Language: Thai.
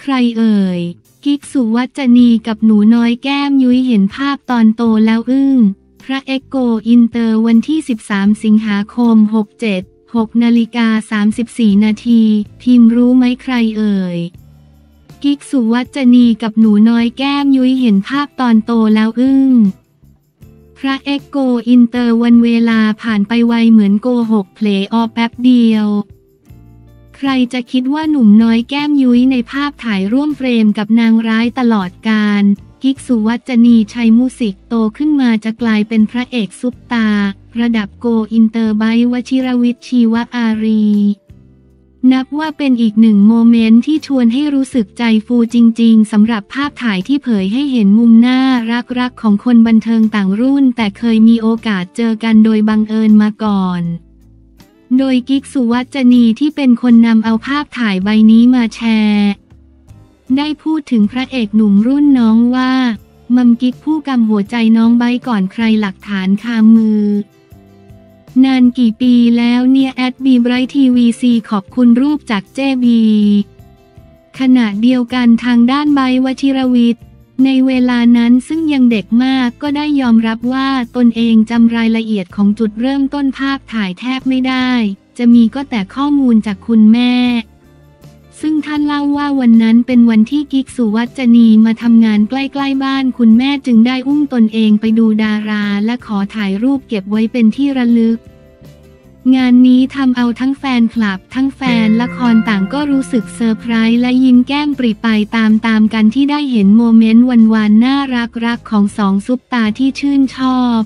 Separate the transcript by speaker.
Speaker 1: ใครเอ่ย กิ๊กสุวัจนีกับหนูน้อยแก้มยุ้ยเห็นภาพตอนโตแล้วอึ้ง พระเอกโกอินเตอร์วันที่ 13 สิงหาคม 67 6นาฬิกา 34 นาทีพิมพ์รู้ไหมใครเอ่ย กิ๊กสุวัจนีกับหนูน้อยแก้มยุ้ยเห็นภาพตอนโตแล้วอึ้ง พระเอกโกอินเตอร์วันเวลาผ่านไปไวเหมือนโกหกเผลอแป๊บเดียว ใครจะคิดว่าหนุ่มน้อยแก้มยุ้ยในภาพถ่ายร่วมเฟรมกับนางร้ายตลอดกาลกิ๊กสุวัจนีชัยมุสิกโตขึ้นมาจะกลายเป็นพระเอกซุปตาร์ ระดับโกอินเตอร์ไบวชิรวิทย์ชีวอารี นับว่าเป็นอีกหนึ่งโมเมนต์ที่ชวนให้รู้สึกใจฟูจริง ๆสำหรับภาพถ่ายที่เผยให้เห็นมุมน่ารักๆของคนบันเทิงต่างรุ่น แต่เคยมีโอกาสเจอกันโดยบังเอิญมาก่อน โดยกิกสุวัจนีที่เป็นคนนำเอาภาพถ่ายใบนี้มาแชร์ ได้พูดถึงพระเอกหนุ่มรุ่นน้องว่ามัมกิ๊กผู้กำหัวใจน้องใบก่อนใครหลักฐานคามือ นานกี่ปีแล้วเนี่ยแอดบีไบรท์ทีวีซีขอบคุณรูปจากเจบีขณะเดียวกันทางด้านใบวชิรวิทย์ ในเวลานั้นซึ่งยังเด็กมากก็ได้ยอมรับว่าตนเองจำรายละเอียดของจุดเริ่มต้นภาพถ่ายแทบไม่ได้ จะมีก็แต่ข้อมูลจากคุณแม่ ซึ่งท่านเล่าว่าวันนั้นเป็นวันที่กิ๊กสุวัจนีมาทำงานใกล้ๆบ้านคุณแม่จึงได้อุ้มตนเองไปดูดาราและขอถ่ายรูปเก็บไว้เป็นที่ระลึก งานนี้ทำเอาทั้งแฟนคลับ ทั้งแฟนละครต่างก็รู้สึกเซอร์ไพรส์และยิ้มแก้มปริไปตามๆกันที่ได้เห็นโมเมนต์หวานๆน่ารักๆของสองซุปตาที่ชื่นชอบ